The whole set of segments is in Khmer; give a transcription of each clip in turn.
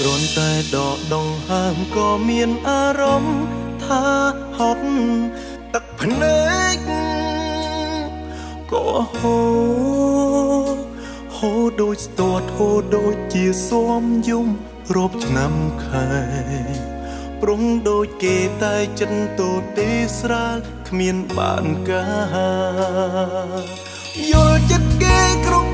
តែដកដងហើមក៏មានអារម្មណ៍ថាហត់ទឹកភ្នែកក៏ហូរហូរដូចស្ទាត់ហូរដូចជាសួមយំរាប់ឆ្នាំខែប្រុងដូចគេតែចិនតូទេស្រាលគ្មានបានការយល់ចិត្តគេគ្រប់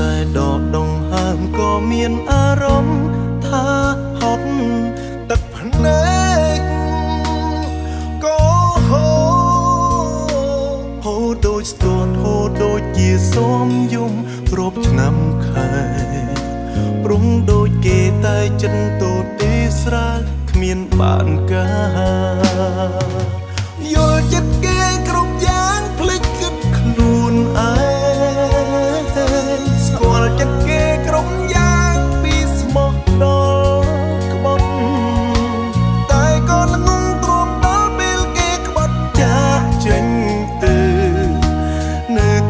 តែដកដងហើមក៏មានអារម្មណ៍ថាហត់ទឹកភ្នែកក៏ហូរហូរដូចស្ទាត់ហូរដូចជាសោមយំរាប់ឆ្នាំខែប្រុងដូចគេតែចិនតូទេស្រាលគ្មានបានការយល់ចិត្តគេ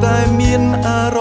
តែមានអារ